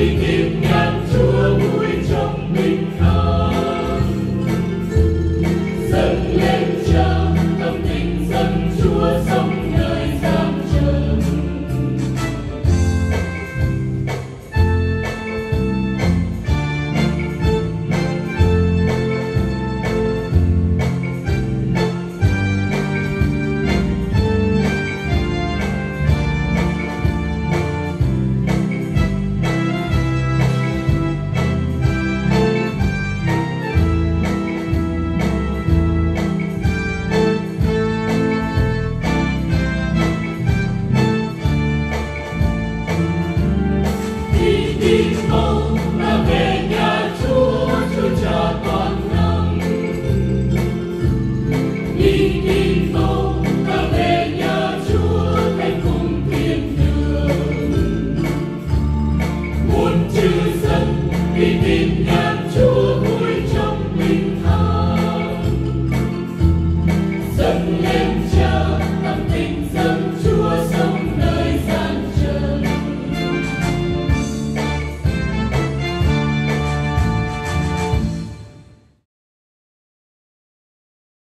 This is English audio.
Amen. Lincoln.